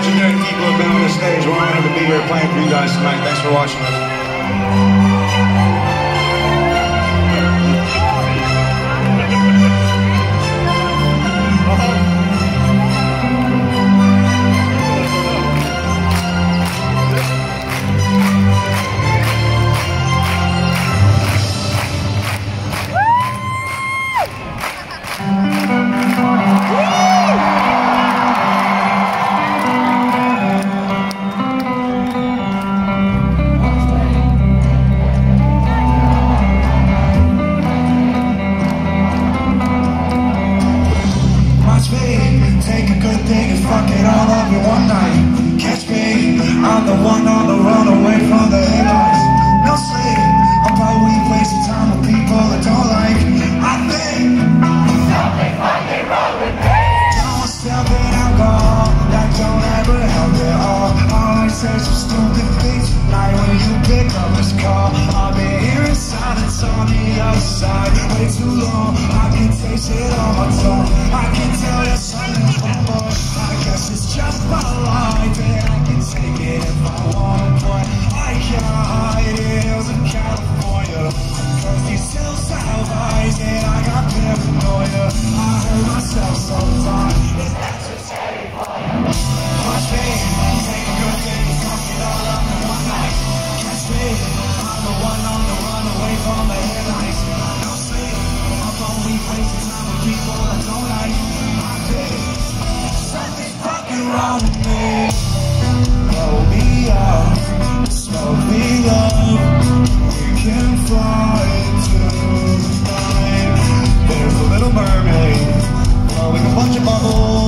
legendary people have been on the stage. We're honored to be here playing for you guys tonight. Thanks for watching us. Take a good thing and fuck it all up in one night. Catch me, I'm the one on the run away from the headlights. No sleep, I'm probably wasting time with people that don't like. I think something fucking wrong with me. Don't step in alcohol, that don't ever help at all. I say some stupid things tonight when you pick up this call. Other way too long. I can taste it on my tongue. I can tell there's something more. I guess it's just my life and I can take it if I want, but I can't hide it. Hills in California. Cause these hills and I got paranoia. I hurt myself sometimes. around me. Me smell me love You can fly into the sky. There's a little mermaid Blowing a bunch of bubbles.